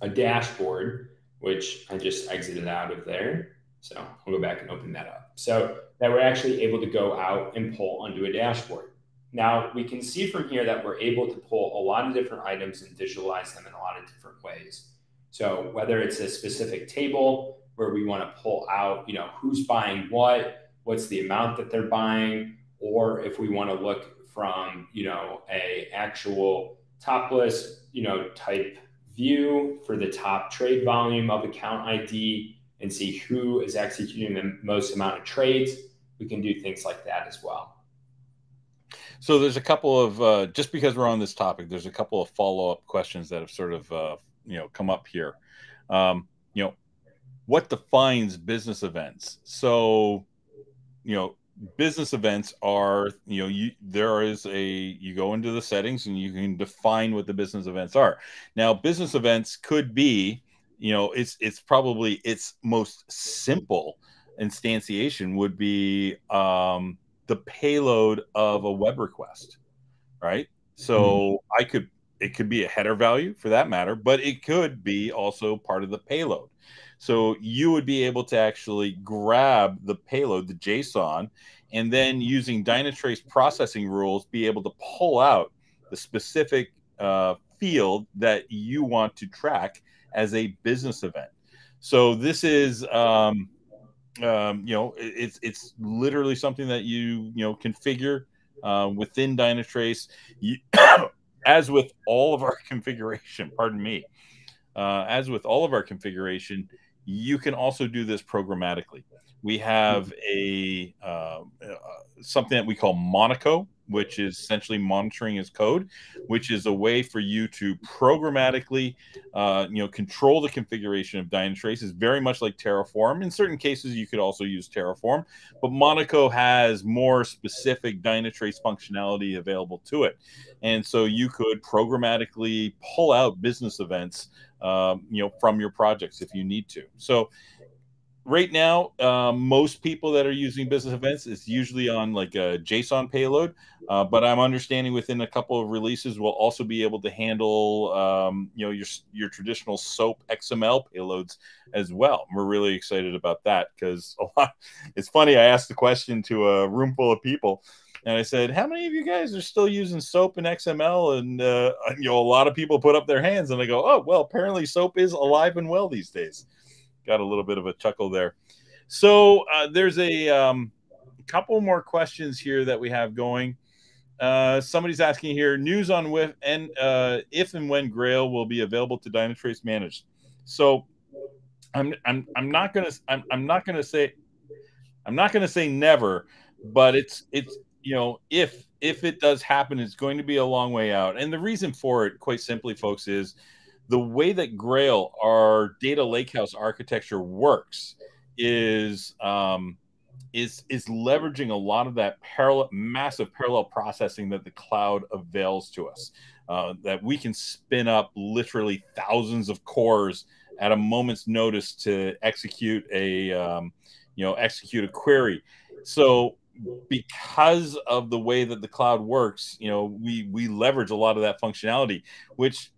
a dashboard which I just exited out of there. So I'll go back and open that up. So that we're actually able to go out and pull onto a dashboard. Now we can see from here that we're able to pull a lot of different items and visualize them in a lot of different ways. So whether it's a specific table where we want to pull out, you know, who's buying what, what's the amount that they're buying, or if we want to look from, you know, a actual top list, you know, type view for the top trade volume of account ID and see who is executing the most amount of trades. We can do things like that as well. So there's a couple of uh, just because we're on this topic, there's a couple of follow up questions that have sort of uh, you know come up here. Um, you know, what defines business events? So, you know, business events are you know you there is a you go into the settings and you can define what the business events are now business events could be you know it's it's probably its most simple instantiation would be um the payload of a web request right so mm-hmm. i could it could be a header value for that matter but it could be also part of the payload so you would be able to actually grab the payload, the JSON, and then using Dynatrace processing rules, be able to pull out the specific uh, field that you want to track as a business event. So this is, um, um, you know, it's it's literally something that you you know configure uh, within Dynatrace. You, as with all of our configuration, pardon me, uh, as with all of our configuration, you can also do this programmatically. We have hmm. a uh, uh, something that we call Monaco, which is essentially monitoring as code, which is a way for you to programmatically, uh, you know, control the configuration of Dynatrace. is very much like Terraform. In certain cases, you could also use Terraform, but Monaco has more specific Dynatrace functionality available to it, and so you could programmatically pull out business events um, you know, from your projects if you need to. So right now, um, most people that are using business events is usually on like a JSON payload, uh, but I'm understanding within a couple of releases we'll also be able to handle, um, you know, your your traditional SOAP XML payloads as well. We're really excited about that because a lot. It's funny. I asked the question to a room full of people and I said, "How many of you guys are still using SOAP and XML?" And uh, you know, a lot of people put up their hands, and I go, "Oh, well, apparently SOAP is alive and well these days." Got a little bit of a chuckle there. So uh, there's a um, couple more questions here that we have going. Uh, somebody's asking here news on with and uh, if and when Grail will be available to Dynatrace managed. So I'm I'm I'm not gonna I'm, I'm not gonna say I'm not gonna say never, but it's it's you know, if if it does happen, it's going to be a long way out. And the reason for it, quite simply, folks, is the way that Grail, our data lakehouse architecture, works is um, is is leveraging a lot of that parallel, massive parallel processing that the cloud avails to us. Uh, that we can spin up literally thousands of cores at a moment's notice to execute a um, you know execute a query. So because of the way that the cloud works, you know, we we leverage a lot of that functionality, which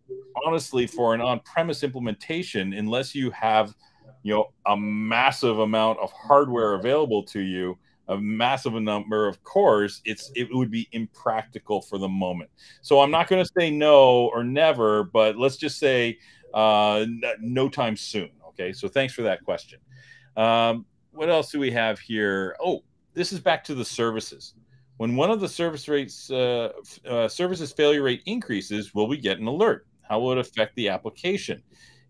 honestly for an on-premise implementation, unless you have, you know, a massive amount of hardware available to you, a massive number of cores, it's it would be impractical for the moment. So I'm not going to say no or never, but let's just say uh, no time soon. Okay, so thanks for that question. Um, what else do we have here? Oh, this is back to the services. When one of the service rates uh, uh, services failure rate increases, will we get an alert? How will it affect the application?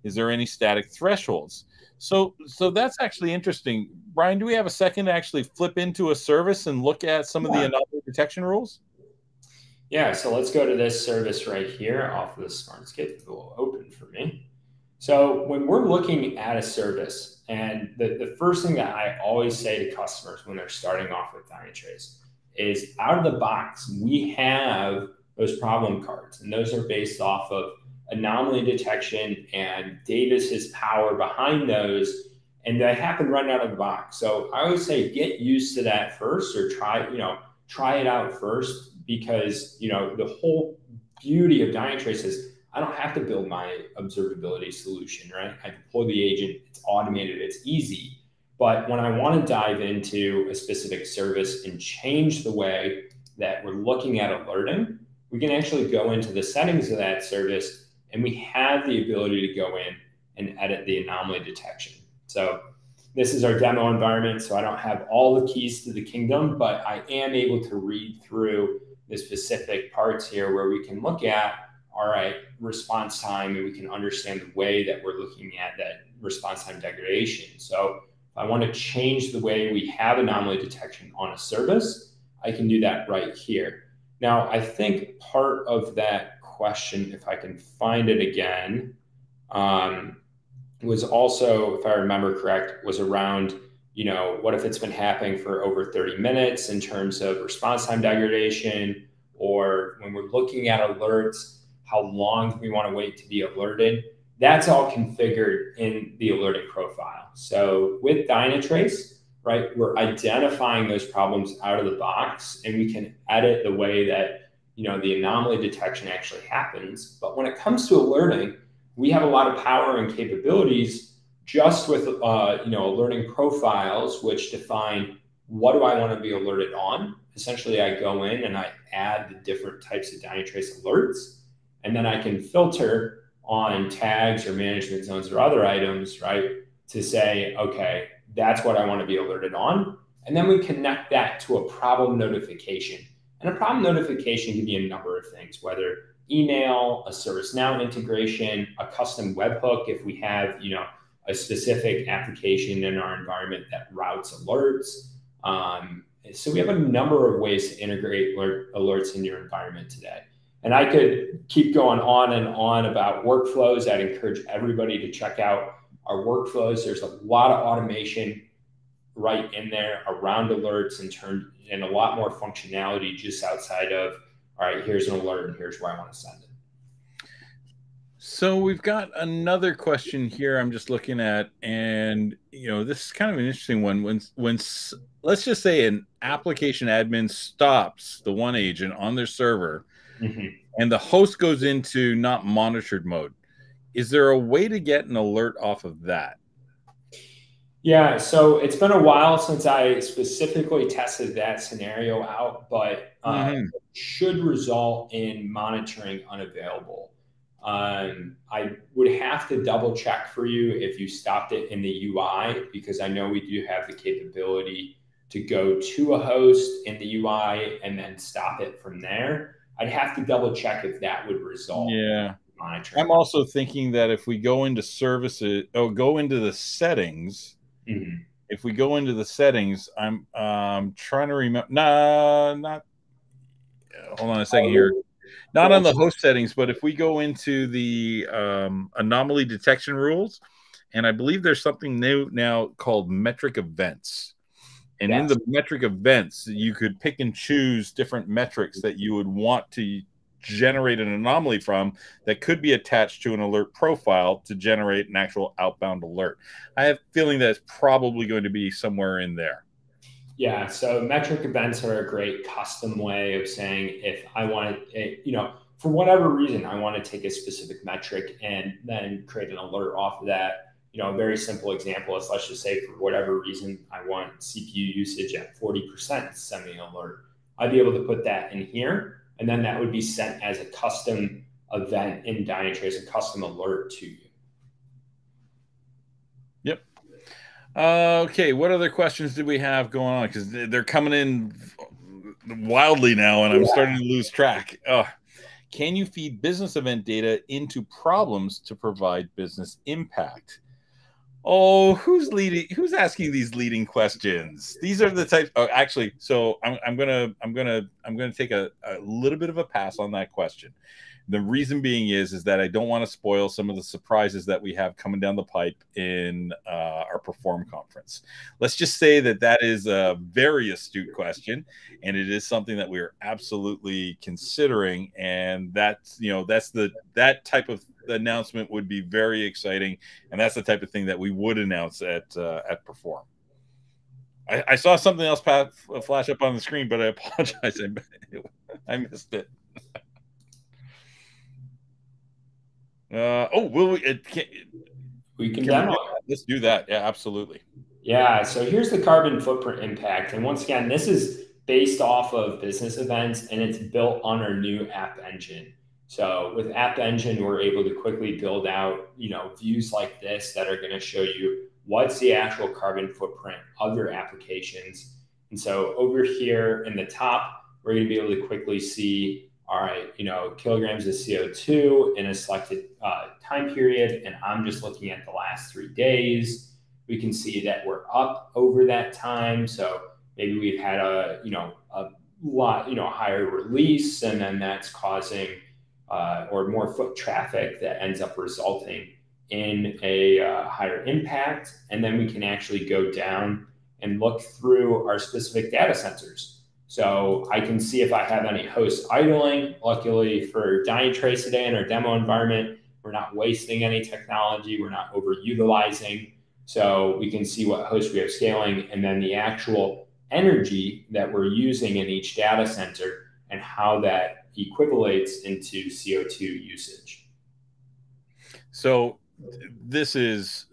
Is there any static thresholds? So, so that's actually interesting. Brian, do we have a second to actually flip into a service and look at some of the anomaly detection rules? Yeah, so let's go to this service right here off of the Smartscape. It will open for me. So when we're looking at a service, and the, the first thing that I always say to customers when they're starting off with Dynatrace is out of the box, we have those problem cards, and those are based off of anomaly detection and Davis's power behind those, and they happen right out of the box. So I always say get used to that first, or try you know try it out first because you know the whole beauty of Dynatrace is I don't have to build my observability solution, right? I deploy the agent, it's automated, it's easy. But when I want to dive into a specific service and change the way that we're looking at alerting, we can actually go into the settings of that service and we have the ability to go in and edit the anomaly detection. So this is our demo environment. So I don't have all the keys to the kingdom, but I am able to read through the specific parts here where we can look at all right, response time, and we can understand the way that we're looking at that response time degradation. So if I want to change the way we have anomaly detection on a service, I can do that right here. Now, I think part of that question, if I can find it again, um, was also, if I remember correct, was around, you know, what if it's been happening for over 30 minutes in terms of response time degradation, or when we're looking at alerts, how long we want to wait to be alerted? That's all configured in the alerting profile. So with Dynatrace, right, we're identifying those problems out of the box and we can edit the way that you know the anomaly detection actually happens. But when it comes to alerting, we have a lot of power and capabilities just with uh, you know alerting profiles, which define what do I want to be alerted on. Essentially, I go in and I add the different types of Dynatrace alerts, and then I can filter on tags or management zones or other items, right? To say, okay, that's what I want to be alerted on. And then we connect that to a problem notification. And a problem notification can be a number of things, whether email, a ServiceNow integration, a custom webhook if we have, you know, a specific application in our environment that routes alerts. Um, so we have a number of ways to integrate alert, alerts in your environment today. And I could keep going on and on about workflows. I'd encourage everybody to check out our workflows. There's a lot of automation right in there around alerts and turn and a lot more functionality just outside of all right, here's an alert and here's where I want to send it. So we've got another question here. I'm just looking at, and you know, this is kind of an interesting one. When when let's just say an application admin stops the one agent on their server, mm-hmm. and the host goes into not monitored mode. Is there a way to get an alert off of that? Yeah, so it's been a while since I specifically tested that scenario out, but uh, mm-hmm. should result in monitoring unavailable. Um, I would have to double check for you if you stopped it in the UI because I know we do have the capability to go to a host in the UI and then stop it from there. I'd have to double check if that would result. Yeah. Monitoring. I'm also thinking that if we go into services, oh, go into the settings Mm-hmm. If we go into the settings, I'm um, trying to remember. Nah, not. Hold on a second here. Not on the host settings, but if we go into the um, anomaly detection rules, and I believe there's something new now called metric events. And yes. in the metric events, you could pick and choose different metrics that you would want to generate an anomaly from that could be attached to an alert profile to generate an actual outbound alert. I have feeling that it's probably going to be somewhere in there. Yeah, so metric events are a great custom way of saying if I want to, eh, you know, for whatever reason, I want to take a specific metric and then create an alert off of that. You know, a very simple example is let's just say for whatever reason I want CPU usage at 40%, send me an alert. I'd be able to put that in here and then that would be sent as a custom event in Dynatrace, a custom alert to you. Yep. Uh, okay, what other questions did we have going on? Because they're coming in wildly now, and I'm yeah. starting to lose track. Uh, can you feed business event data into problems to provide business impact? Oh, who's leading? Who's asking these leading questions? These are the types. Oh, actually, so I'm, I'm gonna I'm gonna I'm gonna take a, a little bit of a pass on that question. The reason being is is that I don't want to spoil some of the surprises that we have coming down the pipe in uh, our Perform conference. Let's just say that that is a very astute question, and it is something that we are absolutely considering. And that's you know that's the that type of announcement would be very exciting, and that's the type of thing that we would announce at uh, at Perform. I, I, saw something else flash up on the screen, but I apologize. I missed it. Uh, oh, will we? It can, we can, can demo. We, let's do that. Yeah, absolutely. Yeah. So here's the carbon footprint impact, and once again, this is based off of business events, and it's built on our new App Engine. So with App Engine, we're able to quickly build out, you know, views like this that are going to show you what's the actual carbon footprint of your applications. And so over here in the top, we're going to be able to quickly see all right, you know, kilograms of CO2 in a selected uh, time period, and I'm just looking at the last three days, we can see that we're up over that time. So maybe we've had a, you know, a lot, you know, higher release, and then that's causing uh, or more foot traffic that ends up resulting in a uh, higher impact. And then we can actually go down and look through our specific data centers. So I can see if I have any hosts idling. Luckily for Dynatrace today in our demo environment, we're not wasting any technology. We're not overutilizing. So we can see what hosts we have scaling and then the actual energy that we're using in each data center and how that equivalates into CO2 usage. So this is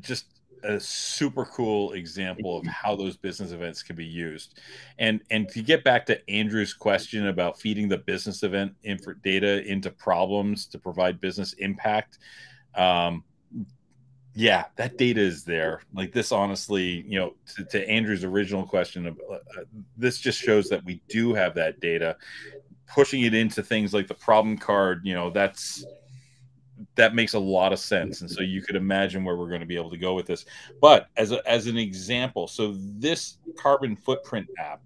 just a super cool example of how those business events can be used. And and to get back to Andrew's question about feeding the business event data into problems to provide business impact, um, yeah, that data is there. Like this, honestly, you know, to, to Andrew's original question, uh, this just shows that we do have that data. Pushing it into things like the problem card, you know, that's that makes a lot of sense and so you could imagine where we're going to be able to go with this. But as, a, as an example so this carbon footprint app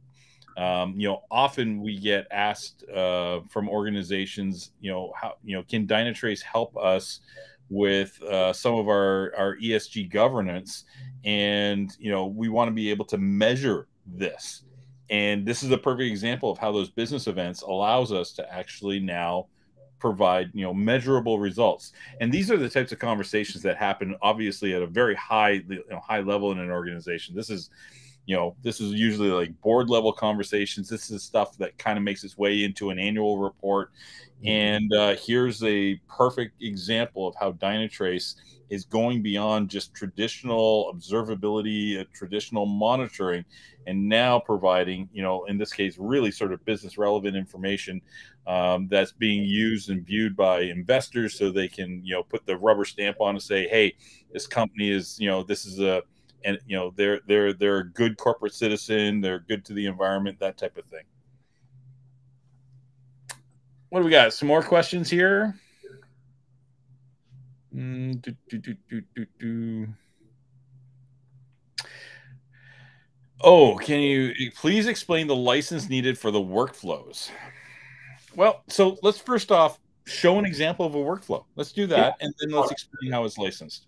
um, you know often we get asked uh, from organizations you know how you know can dynatrace help us with uh, some of our our esg governance? And you know we want to be able to measure this. And this is a perfect example of how those business events allows us to actually now provide you know measurable results. And these are the types of conversations that happen obviously at a very high you know, high level in an organization. This is you know this is usually like board level conversations this is stuff that kind of makes its way into an annual report mm-hmm. and uh, here's a perfect example of how dynatrace is going beyond just traditional observability uh, traditional monitoring and now providing you know in this case really sort of business relevant information um, that's being used and viewed by investors so they can you know put the rubber stamp on and say hey this company is you know this is a and you know they're they're they're a good corporate citizen they're good to the environment that type of thing what do we got some more questions here mm, do, do, do, Oh, can you please explain the license needed for the workflows? Well, so let's first off show an example of a workflow. Let's do that, and then let's explain how it's licensed.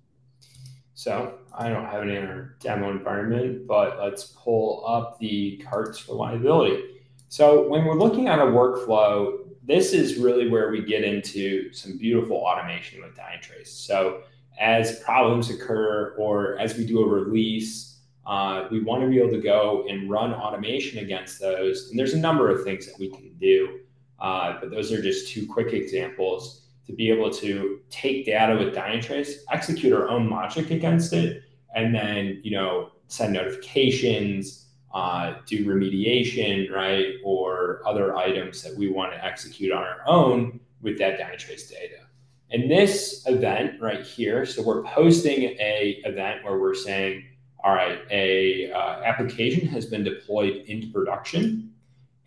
So I don't have any in our demo environment, but let's pull up the carts reliability. So when we're looking at a workflow, this is really where we get into some beautiful automation with Dynatrace. So as problems occur or as we do a release, uh, we want to be able to go and run automation against those. And there's a number of things that we can do. Uh, but those are just two quick examples to be able to take data with Dynatrace, execute our own logic against it, and then you know send notifications, uh, do remediation, right, or other items that we want to execute on our own with that Dynatrace data. And this event right here, so we're posting a event where we're saying, all right, a uh, application has been deployed into production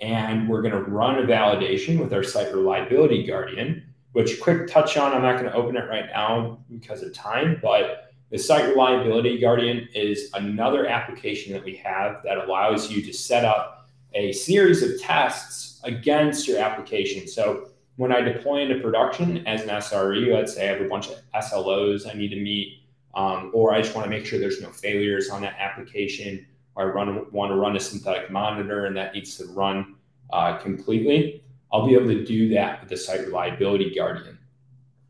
and we're going to run a validation with our site reliability guardian, which quick touch on, I'm not going to open it right now because of time, but the site reliability guardian is another application that we have that allows you to set up a series of tests against your application. So when I deploy into production as an SRE, let's say I have a bunch of SLOs I need to meet, um, or I just want to make sure there's no failures on that application or I run, want to run a synthetic monitor and that needs to run uh, completely, I'll be able to do that with the site reliability guardian.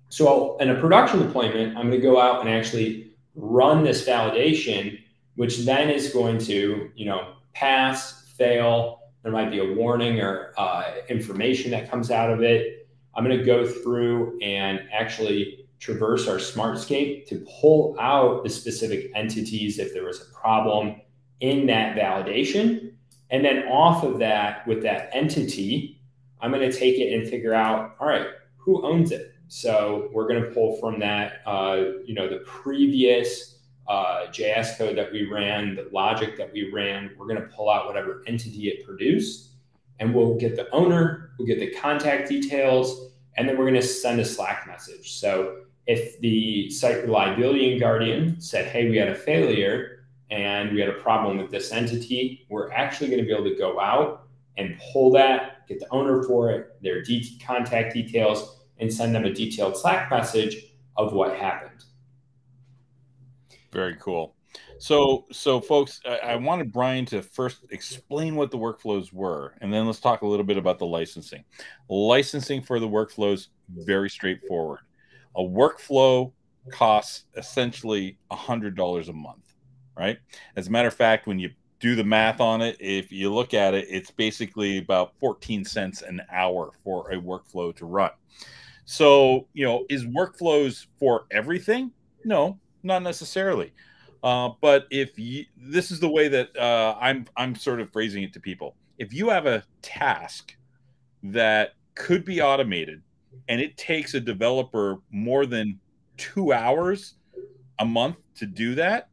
So in a production deployment, I'm going to go out and actually run this validation, which then is going to, you know, pass, fail. There might be a warning or uh, information that comes out of it. I'm going to go through and actually traverse our Smartscape to pull out the specific entities if there was a problem in that validation. And then off of that, with that entity, I'm going to take it and figure out, all right, who owns it? So we're going to pull from that, uh, you know, the previous uh, JS code that we ran, the logic that we ran. We're going to pull out whatever entity it produced, and we'll get the owner, we'll get the contact details, and then we're going to send a Slack message. So if the site reliability and guardian said, hey, we had a failure, and we had a problem with this entity, we're actually going to be able to go out and pull that, get the owner for it, their de- contact details, and send them a detailed Slack message of what happened. Very cool. So, so folks, I, I, wanted Brian to first explain what the workflows were, and then let's talk a little bit about the licensing. Licensing for the workflows very straightforward. A workflow costs essentially a hundred dollars a month, right? As a matter of fact, when you do the math on it, if you look at it, it's basically about 14 cents an hour for a workflow to run. So, you know, is workflows for everything? No, not necessarily. Uh, but if you, this is the way that uh, I'm, I'm sort of phrasing it to people. If you have a task that could be automated, and it takes a developer more than two hours a month to do that,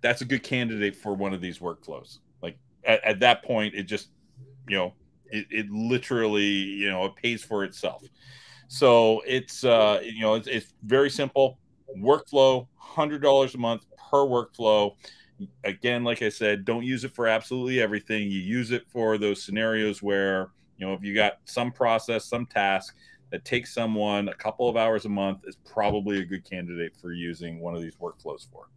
that's a good candidate for one of these workflows. Like at, at that point, it just, you know, it, it literally, you know, it pays for itself. So it's, uh, you know, it's, it's very simple workflow, hundred dollars a month per workflow. Again, like I said, don't use it for absolutely everything. You use it for those scenarios where, you know, if you got some process, some task that takes someone a couple of hours a month is probably a good candidate for using one of these workflows for.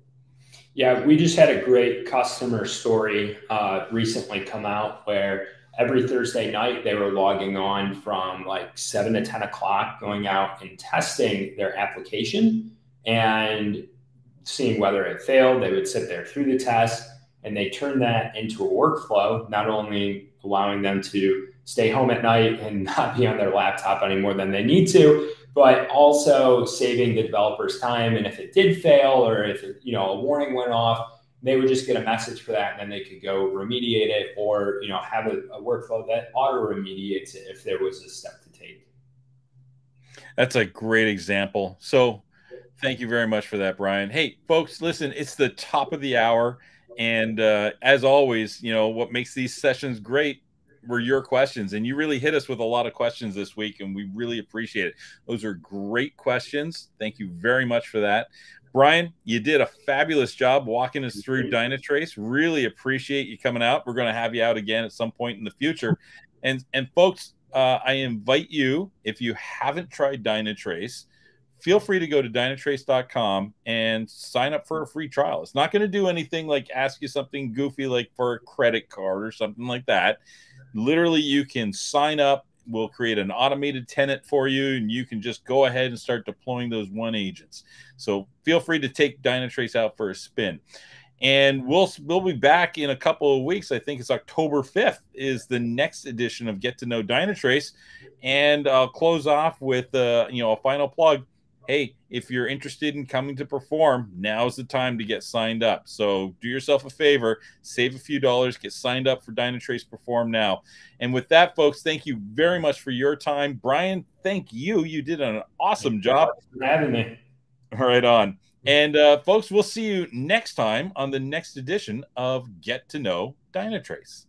Yeah, we just had a great customer story uh, recently come out where every Thursday night they were logging on from like seven to 10 o'clock, going out and testing their application and seeing whether it failed. They would sit there through the test and they turned that into a workflow, not only allowing them to stay home at night and not be on their laptop any more than they need to, but also saving the developers time. And if it did fail or if it, you know a warning went off, they would just get a message for that and then they could go remediate it or you know have a, a workflow that auto remediates it if there was a step to take. That's a great example. So thank you very much for that, Brian. Hey, folks, listen, it's the top of the hour. And uh, as always, you know, what makes these sessions great were your questions, and you really hit us with a lot of questions this week, and we really appreciate it. Those are great questions. Thank you very much for that. Brian, you did a fabulous job walking us through Dynatrace. Really appreciate you coming out. We're going to have you out again at some point in the future. And and folks, uh, I invite you if you haven't tried Dynatrace, feel free to go to dynatrace.com and sign up for a free trial. It's not going to do anything like ask you something goofy like for a credit card or something like that literally you can sign up. We'll create an automated tenant for you and you can just go ahead and start deploying those one agents. So feel free to take dynatrace out for a spin. And we'll we'll be back in a couple of weeks. I think it's october 5th is the next edition of get to know dynatrace. And i'll close off with uh, you know a final plug hey, if you're interested in coming to perform, now's the time to get signed up. So do yourself a favor, save a few dollars, get signed up for Dynatrace Perform now. And with that, folks, thank you very much for your time. Brian, thank you. You did an awesome job. for having me. Right on. And uh, folks, we'll see you next time on the next edition of Get to Know Dynatrace.